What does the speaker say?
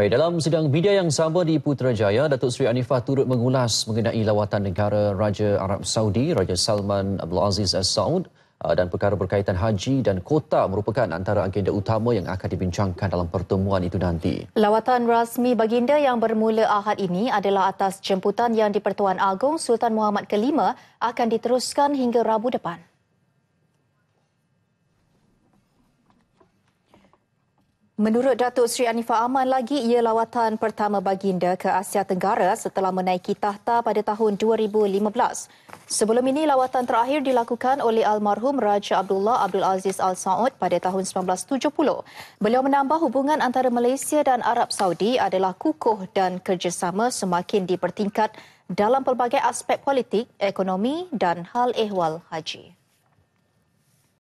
Baik, dalam sidang media yang sama di Putrajaya, Datuk Seri Anifah turut mengulas mengenai lawatan negara Raja Arab Saudi, Raja Salman Abdul Aziz Al Saud uh, dan perkara berkaitan haji dan kota merupakan antara agenda utama yang akan dibincangkan dalam pertemuan itu nanti. Lawatan rasmi baginda yang bermula Ahad ini adalah atas jemputan yang di-Pertuan Agong Sultan Muhammad Kelima akan diteruskan hingga Rabu depan. Menurut Datuk Seri Anifah Aman lagi, ia lawatan pertama baginda ke Asia Tenggara setelah menaiki tahta pada tahun 2015. Sebelum ini, lawatan terakhir dilakukan oleh almarhum Raja Abdullah Abdul Aziz Al Saud pada tahun 1970. Beliau menambah hubungan antara Malaysia dan Arab Saudi adalah kukuh dan kerjasama semakin dipertingkat dalam pelbagai aspek politik, ekonomi dan hal ehwal haji.